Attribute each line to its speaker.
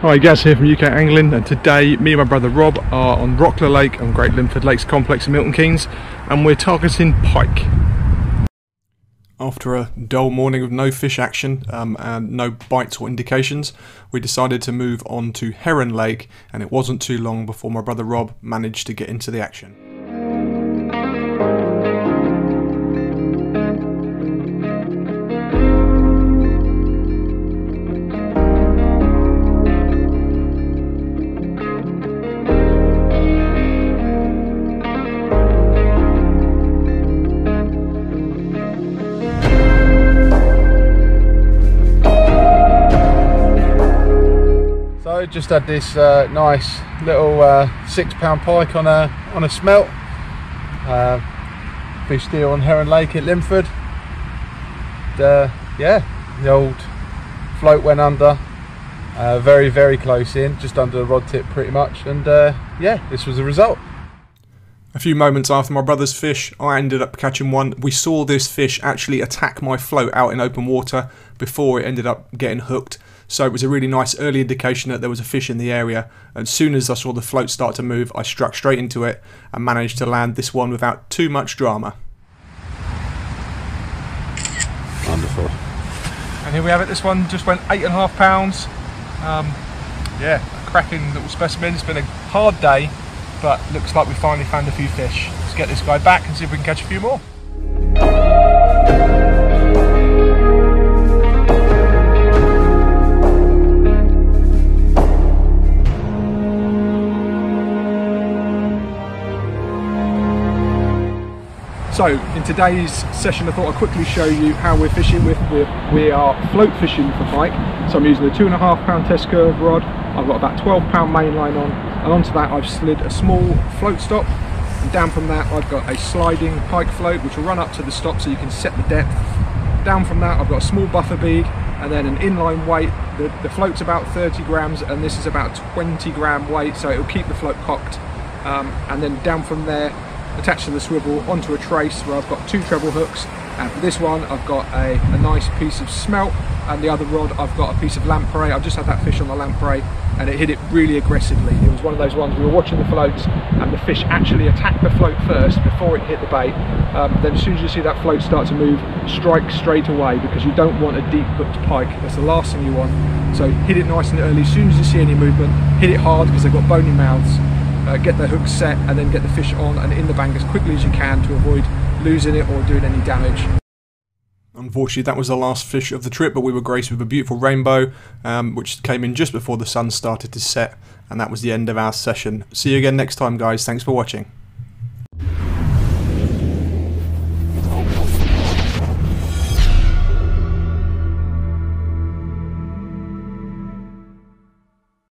Speaker 1: Hi, Gaz here from UK Angling, and today me and my brother Rob are on Rocla Lake on Great Linford Lakes Complex in Milton Keynes, and we're targeting pike. After a dull morning of no fish action um, and no bites or indications, we decided to move on to Heron Lake, and it wasn't too long before my brother Rob managed to get into the action. Just had this uh, nice little uh, six pound pike on a on a smelt. Uh, fished here on Heron Lake at Linford. And, uh, yeah, the old float went under. Uh, very very close in, just under the rod tip pretty much. And uh, yeah, this was the result. A few moments after my brother's fish, I ended up catching one. We saw this fish actually attack my float out in open water before it ended up getting hooked. So it was a really nice early indication that there was a fish in the area. And as soon as I saw the float start to move, I struck straight into it and managed to land this one without too much drama.
Speaker 2: Wonderful.
Speaker 1: And here we have it. This one just went eight and a half pounds. Um, yeah, a cracking little specimen. It's been a hard day, but looks like we finally found a few fish. Let's get this guy back and see if we can catch a few more. So in today's session I thought I'd quickly show you how we're fishing with, we're, we are float fishing for pike. So I'm using a two and a half pound test curve rod, I've got about 12 pound main line on and onto that I've slid a small float stop and down from that I've got a sliding pike float which will run up to the stop so you can set the depth. Down from that I've got a small buffer bead and then an inline weight. The, the float's about 30 grams and this is about 20 gram weight so it'll keep the float cocked. Um, and then down from there attached to the swivel onto a trace where I've got two treble hooks and for this one I've got a, a nice piece of smelt and the other rod I've got a piece of lamprey. I've just had that fish on the lamprey and it hit it really aggressively. It was one of those ones we were watching the floats and the fish actually attacked the float first before it hit the bait. Um, then as soon as you see that float start to move, strike straight away because you don't want a deep hooked pike. That's the last thing you want. So hit it nice and early. As soon as you see any movement, hit it hard because they've got bony mouths uh, get the hook set and then get the fish on and in the bank as quickly as you can to avoid losing it or doing any damage.
Speaker 3: Unfortunately, that was the last fish of the trip, but we were graced with a beautiful rainbow, um, which came in just before the sun started to set, and that was the end of our session. See you again next time, guys. Thanks for watching.